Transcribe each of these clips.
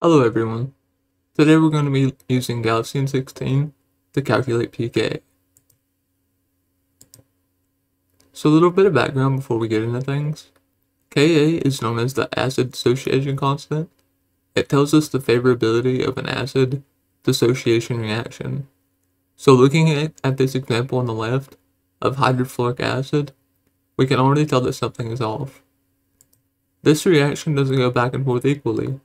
Hello everyone. Today we're going to be using Gaussian 16 to calculate pKa. So a little bit of background before we get into things. Ka is known as the acid dissociation constant. It tells us the favorability of an acid dissociation reaction. So looking at, at this example on the left of hydrofluoric acid, we can already tell that something is off. This reaction doesn't go back and forth equally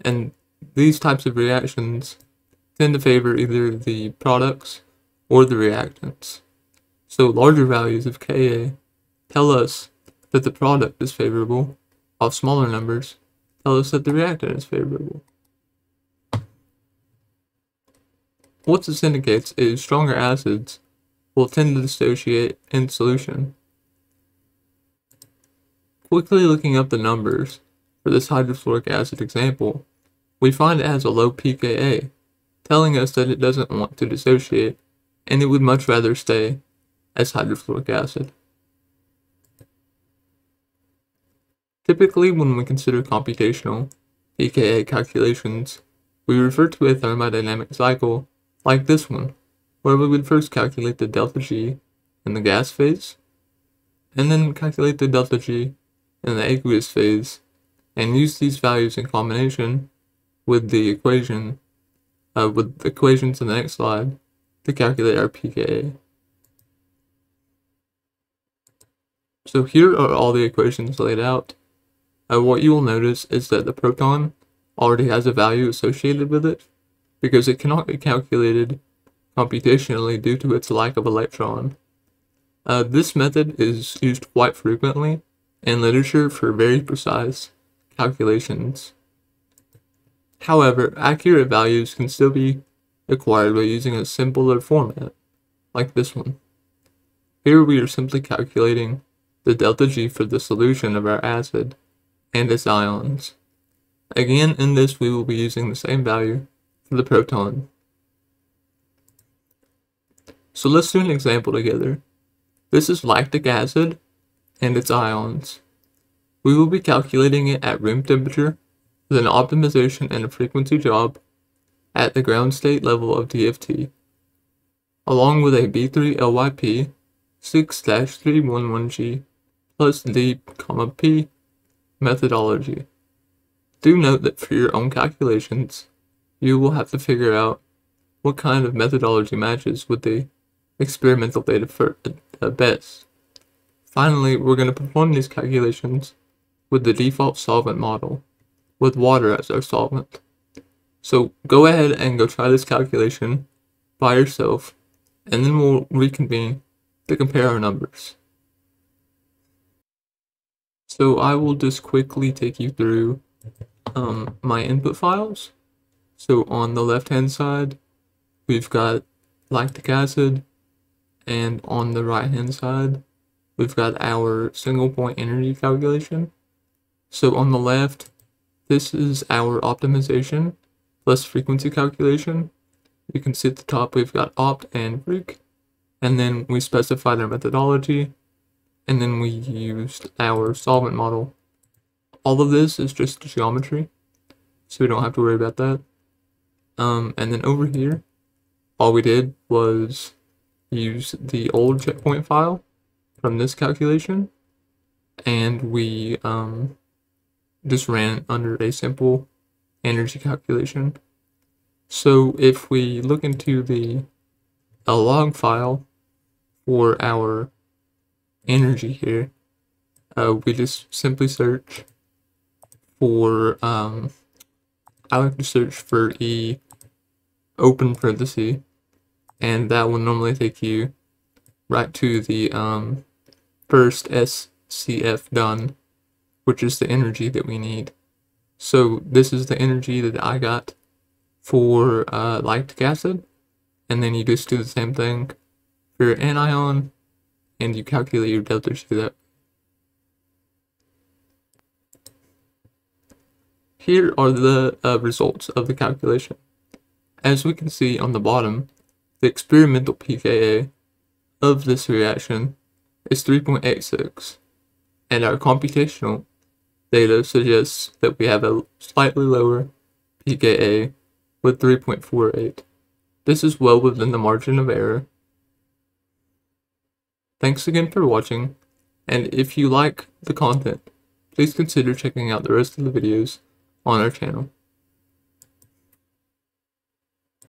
and these types of reactions tend to favor either the products or the reactants. So larger values of Ka tell us that the product is favorable, while smaller numbers tell us that the reactant is favorable. What this indicates is stronger acids will tend to dissociate in solution. Quickly looking up the numbers for this hydrofluoric acid example, we find it has a low pKa, telling us that it doesn't want to dissociate, and it would much rather stay as hydrofluoric acid. Typically, when we consider computational pKa calculations, we refer to a thermodynamic cycle like this one, where we would first calculate the delta G in the gas phase, and then calculate the delta G in the aqueous phase, and use these values in combination with the equation, uh, with the equations in the next slide to calculate our pKa. So here are all the equations laid out. Uh, what you will notice is that the proton already has a value associated with it because it cannot be calculated computationally due to its lack of electron. Uh, this method is used quite frequently in literature for very precise calculations. However, accurate values can still be acquired by using a simpler format, like this one. Here we are simply calculating the delta G for the solution of our acid and its ions. Again, in this we will be using the same value for the proton. So let's do an example together. This is lactic acid and its ions. We will be calculating it at room temperature with an optimization and a frequency job at the ground state level of DFT, along with a B3 LYP 6-311G plus D, P methodology. Do note that for your own calculations, you will have to figure out what kind of methodology matches with the experimental data for best. Finally, we're going to perform these calculations with the default solvent model with water as our solvent. So go ahead and go try this calculation by yourself, and then we'll reconvene to compare our numbers. So I will just quickly take you through um, my input files. So on the left hand side, we've got lactic acid, and on the right hand side, we've got our single point energy calculation. So on the left, this is our optimization plus frequency calculation. You can see at the top we've got opt and freq, and then we specified our methodology, and then we used our solvent model. All of this is just geometry, so we don't have to worry about that. Um, and then over here, all we did was use the old checkpoint file from this calculation, and we um, just ran under a simple energy calculation. So if we look into the a log file for our energy here, uh, we just simply search for, um, I like to search for E open parenthesis, and that will normally take you right to the um, first SCF done which is the energy that we need. So this is the energy that I got for uh, lactic acid, and then you just do the same thing for your anion, and you calculate your delta G that. Here are the uh, results of the calculation. As we can see on the bottom, the experimental pKa of this reaction is 3.86, and our computational data suggests that we have a slightly lower pKa with 3.48. This is well within the margin of error. Thanks again for watching, and if you like the content, please consider checking out the rest of the videos on our channel.